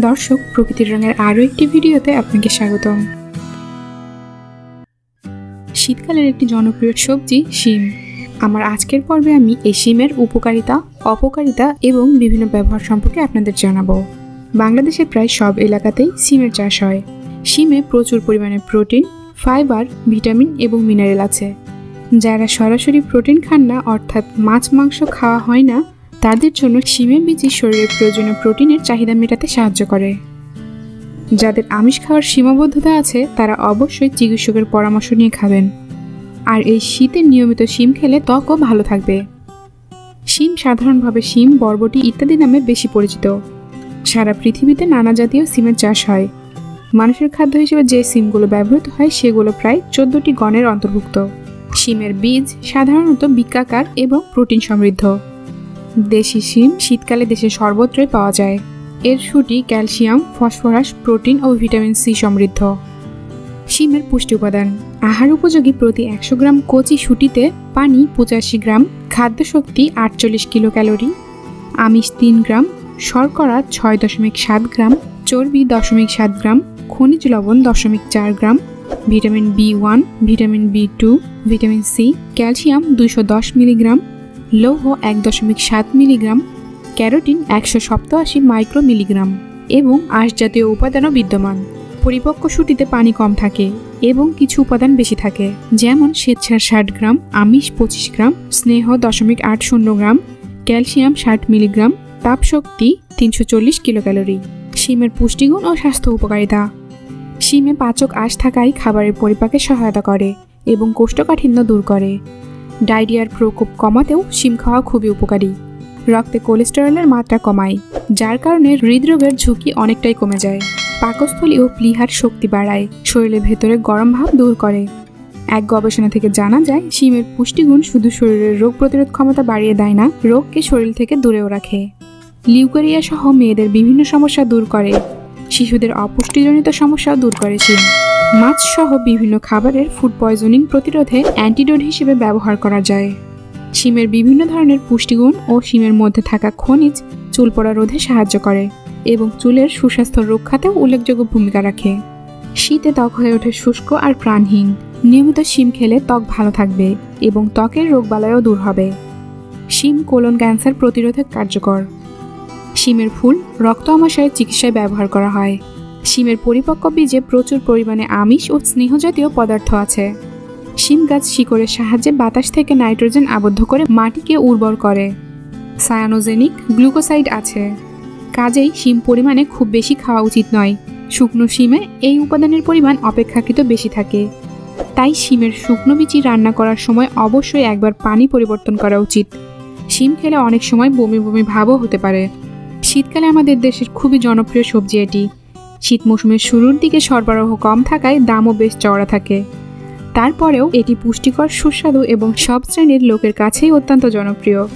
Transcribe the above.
দর্শক, প্রকৃতির রঙের আরও একটি ভিডিওতে আপনাকে স্বাগতম। শীতকালের একটি জনপ্রিয় সবজি শিম। আমার আজকের পর্বে আমি এই শিমের উপকারিতা, অপকারিতা এবং বিভিন্ন ব্যবহার সম্পর্কে আপনাদের জানাব। বাংলাদেশের প্রায় সব এলাকাতেই শিমের চাষ হয়। শিমে প্রচুর পরিমাণে প্রোটিন, ফাইবার, ভিটামিন এবং মিনারেল আছে। যারা সরাসরি প্রোটিন খান না, অর্থাৎ মাছ, মাংস খাওয়া হয় না তাদের জন্য শিমের বীজই শরীরের প্রয়োজনীয় প্রোটিনের চাহিদা মেটাতে সাহায্য করে। যাদের আমিষ খাওয়ার সীমাবদ্ধতা আছে, তারা অবশ্যই চিকিৎসকের পরামর্শ নিয়ে খাবেন। আর এই শীতে নিয়মিত শিম খেলে ত্বকও ভালো থাকবে। শিম সাধারণভাবে শিম, বরবটি ইত্যাদি নামে বেশি পরিচিত। সারা পৃথিবীতে নানা জাতীয় সিমের চাষ হয়। মানুষের খাদ্য হিসেবে যে সিমগুলো ব্যবহৃত হয়, সেগুলো প্রায় চোদ্দটি গণের অন্তর্ভুক্ত। শিমের বীজ সাধারণত বৃক্কাকার এবং প্রোটিন সমৃদ্ধ। দেশি শিম শীতকালে দেশে সর্বত্রই পাওয়া যায়। এর সুটি ক্যালসিয়াম, ফসফরাস, প্রোটিন ও ভিটামিন সি সমৃদ্ধ। শিমের পুষ্টি উপাদান। আহার উপযোগী প্রতি একশো গ্রাম কচি সুটিতে পানি পঁচাশি গ্রাম, খাদ্য শক্তি আটচল্লিশ কিলো ক্যালোরি আমিষ তিন গ্রাম, শর্করা ছয় দশমিক সাত গ্রাম, চর্বি দশমিক সাত গ্রাম, খনিজ লবণ দশমিক চার gram, vitamin B one, vitamin B two, vitamin C, calcium দুইশো দশ মিলিগ্রাম লৌহ এক দশমিক সাত মিলিগ্রাম, ক্যারোটিন একশো সপ্তাশি মাইক্রো মিলিগ্রাম এবং আঁশ জাতীয় উপাদানও বিদ্যমান। পরিপক্ক সুটিতে পানি কম থাকে এবং কিছু উপাদান বেশি থাকে, যেমন স্বেচ্ছার ষাট গ্রাম, আমিষ পঁচিশ গ্রাম, স্নেহ দশমিক আট শূন্য গ্রাম, ক্যালসিয়াম ষাট মিলিগ্রাম, তাপশক্তি তিনশো চল্লিশ কিলো ক্যালোরি শিমের পুষ্টিগুণ ও স্বাস্থ্য উপকারিতা। শিমে পাচক আঁশ থাকাই খাবারের পরিপাকে সহায়তা করে এবং কোষ্ঠকাঠিন্য দূর করে। ডায়রিয়ার প্রকোপ কমাতেও শিম খাওয়া খুবই উপকারী। রক্তে কোলেস্টেরলের মাত্রা কমায়, যার কারণে হৃদরোগের ঝুঁকি অনেকটাই কমে যায়। পাকস্থলী ও প্লিহার শক্তি বাড়ায়, শরীরের ভেতরে গরম ভাব দূর করে। এক গবেষণা থেকে জানা যায়, শিমের পুষ্টিগুণ শুধু শরীরের রোগ প্রতিরোধ ক্ষমতা বাড়িয়ে দেয় না, রোগকে শরীর থেকে দূরেও রাখে। লিউকেরিয়া সহ মেয়েদের বিভিন্ন সমস্যা দূর করে। শিশুদের অপুষ্টিজনিত সমস্যাও দূর করে মাছ সহ বিভিন্ন খাবারের ফুড পয়জনিং প্রতিরোধে অ্যান্টিডোট হিসেবে ব্যবহার করা যায়। শিমের বিভিন্ন ধরনের পুষ্টিগুণ ও শিমের মধ্যে থাকা খনিজ চুল পড়া রোধে সাহায্য করে এবং চুলের সুস্বাস্থ্য রক্ষাতেও উল্লেখযোগ্য ভূমিকা রাখে। শীতে ত্বক হয়ে ওঠে শুষ্ক আর প্রাণহীন। নিয়মিত শিম খেলে ত্বক ভালো থাকবে এবং ত্বকের রোগবালয়ও দূর হবে। শিম কোলন ক্যান্সার প্রতিরোধে কার্যকর। শিমের ফুল রক্ত আমাশয়ের চিকিৎসায় ব্যবহার করা হয়। শিমের পরিপক্ক বীজে প্রচুর পরিমাণে আমিষ ও স্নেহজাতীয় পদার্থ আছে। শিম গাছ শিকড়ের সাহায্যে বাতাস থেকে নাইট্রোজেন আবদ্ধ করে মাটিকে উর্বর করে। সায়ানোজেনিক গ্লুকোসাইড আছে। কাজেই শিম পরিমাণে খুব বেশি খাওয়া উচিত নয়। শুকনো শিমে এই উপাদানের পরিমাণ অপেক্ষাকৃত বেশি থাকে। তাই শিমের শুকনো বিচি রান্না করার সময় অবশ্যই একবার পানি পরিবর্তন করা উচিত। শিম খেলে অনেক সময় বমি বমি ভাবও হতে পারে। শীতকালে আমাদের দেশের খুবই জনপ্রিয় সবজি এটি। শীত মৌসুমের শুরুর দিকে সরবরাহ কম থাকায় দামও বেশ চড়া থাকে। তারপরেও এটি পুষ্টিকর, সুস্বাদু এবং সব শ্রেণির লোকের কাছেই অত্যন্ত জনপ্রিয়।